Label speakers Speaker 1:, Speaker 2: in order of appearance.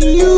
Speaker 1: You